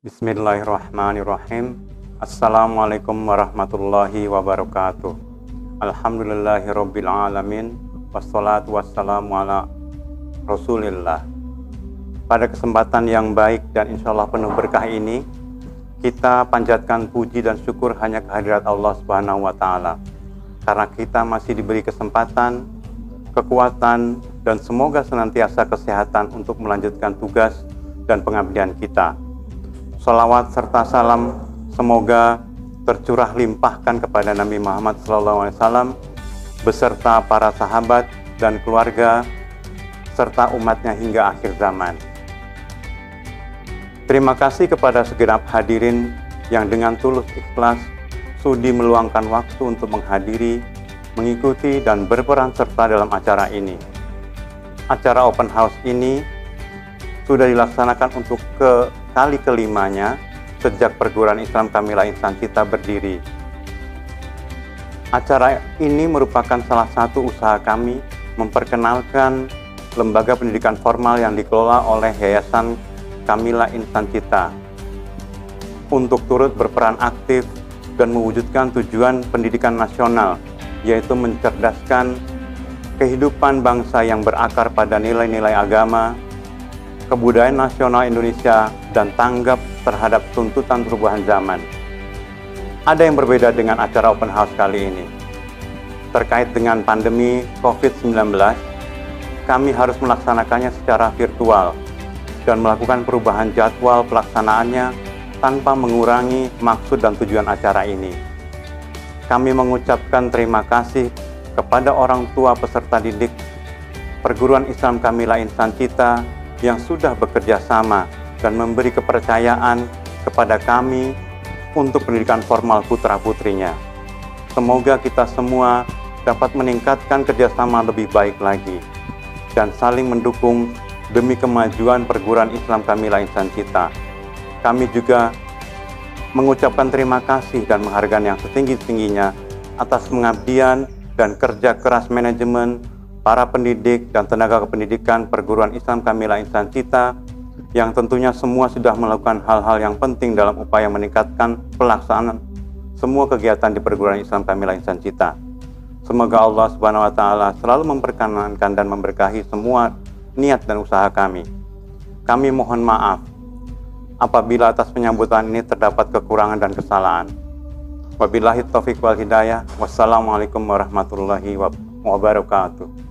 Bismillahirrahmanirrahim. Assalamualaikum warahmatullahi wabarakatuh. Alhamdulillahirabbil alamin. Wassalatu wassalamu ala Rasulillah. Pada kesempatan yang baik dan insya Allah penuh berkah ini, kita panjatkan puji dan syukur hanya kehadirat Allah Subhanahu wa taala. Karena kita masih diberi kesempatan, kekuatan, dan semoga senantiasa kesehatan untuk melanjutkan tugas dan pengabdian kita. Salawat serta salam semoga tercurah limpahkan kepada Nabi Muhammad SAW beserta para sahabat dan keluarga serta umatnya hingga akhir zaman. Terima kasih kepada segenap hadirin yang dengan tulus ikhlas sudi meluangkan waktu untuk menghadiri, mengikuti, dan berperan serta dalam acara ini. Acara open house ini sudah dilaksanakan untuk ke kali kelimanya sejak perguruan Islam Kamila Insan Cita berdiri. Acara ini merupakan salah satu usaha kami memperkenalkan lembaga pendidikan formal yang dikelola oleh Yayasan Kamila Insan Cita untuk turut berperan aktif dan mewujudkan tujuan pendidikan nasional, yaitu mencerdaskan kehidupan bangsa yang berakar pada nilai-nilai agama, kebudayaan nasional Indonesia, dan tanggap terhadap tuntutan perubahan zaman. Ada yang berbeda dengan acara open house kali ini. Terkait dengan pandemi COVID-19, kami harus melaksanakannya secara virtual dan melakukan perubahan jadwal pelaksanaannya tanpa mengurangi maksud dan tujuan acara ini. Kami mengucapkan terima kasih kepada orang tua peserta didik Perguruan Islam Kamila Insan Cita yang sudah bekerja sama dan memberi kepercayaan kepada kami untuk pendidikan formal putra-putrinya. Semoga kita semua dapat meningkatkan kerjasama lebih baik lagi dan saling mendukung demi kemajuan perguruan Islam kami Insan Cita. Kami juga mengucapkan terima kasih dan menghargai yang setinggi-tingginya atas pengabdian dan kerja keras manajemen, para pendidik dan tenaga kependidikan perguruan Islam Kamila Insan Cita yang tentunya semua sudah melakukan hal-hal yang penting dalam upaya meningkatkan pelaksanaan semua kegiatan di perguruan Islam Kamila Insan Cita. Semoga Allah Subhanahu wa taala selalu memperkenankan dan memberkahi semua niat dan usaha kami. Kami mohon maaf apabila atas penyambutan ini terdapat kekurangan dan kesalahan. Wabillahi taufiq wal hidayah. Wassalamualaikum warahmatullahi wabarakatuh.